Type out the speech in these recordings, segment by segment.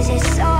is it so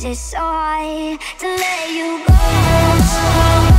So why is it so hard to let you go?